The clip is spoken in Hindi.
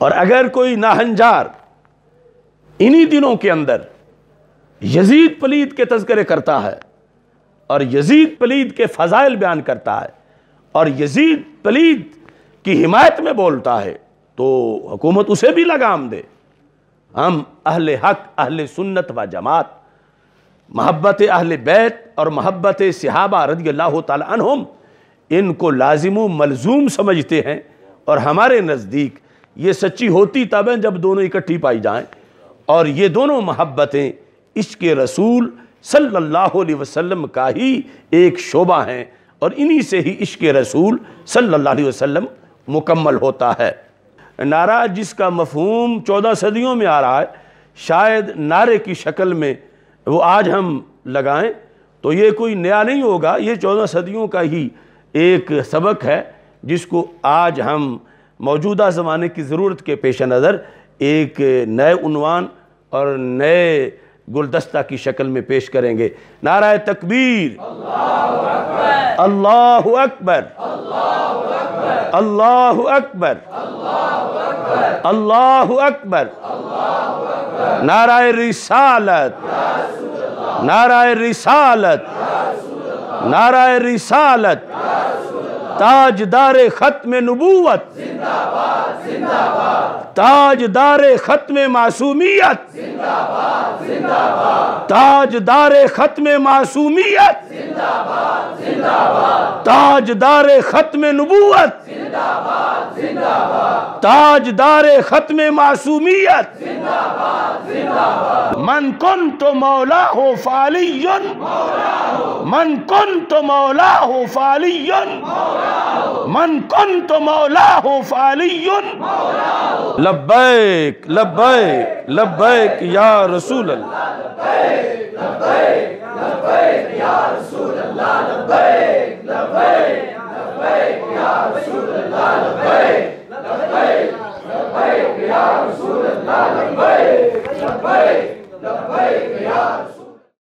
और अगर कोई नाहंजार इन्हीं दिनों के अंदर यजीद पलीद के तस्करे करता है और यजीद पलीद के फ़जाइल बयान करता है और यजीद पलीद की हिमायत में बोलता है तो हुकूमत उसे भी लगाम दे। हम अहल हक, अहल सुन्नत व जमात, महब्बत अहल बैत और महब्बत सिहाबा रदी अल्लाह इनको लाजिम मलजूम समझते हैं और हमारे नज़दीक ये सच्ची होती तब है जब दोनों इकट्ठी पाई जाएँ। और ये दोनों महब्बतें इश्क रसूल सल्लल्लाहु अलैहि वसल्लम का ही एक शोबा हैं। और इन्हीं से ही इश्क रसूल सल्लल्लाहु अलैहि वसल्लम मुकम्मल होता है। नारा जिसका मफहूम चौदह सदियों में आ रहा है, शायद नारे की शक्ल में वो आज हम लगाएँ तो ये कोई नया नहीं होगा। ये चौदह सदियों का ही एक सबक है, जिसको आज हम मौजूदा ज़माने की ज़रूरत के पेश नज़र एक नए उनवान और नए गुलदस्ता की शक्ल में पेश करेंगे। नारा तकबीर अल्लाह अकबर। अल्लाह अकबर। अल्लाह अकबर। नाराय रिसालत नाराय रिसालत नाराय रिसालत ताजदार खत्म नबूवत। ताजदार खत्म मासूमियत। ताजदार खत्म मासूमियत। ताजदार खत्म नबूवत। ताजदार खत्म मासूमियत। मन कुन तो मौला हो फालियन। मन कुन तो मौला हो फालियन। मन कुन तो मौला हो फालियन। लब्बैक लब्बैक लब्बैक या रसूल अल्लाह या रसूल अल्लाह लब्बैक लब्बैक लब्बैक या रसूल अल्लाह लब्बैक लब्बैक लब्बैक या रसूल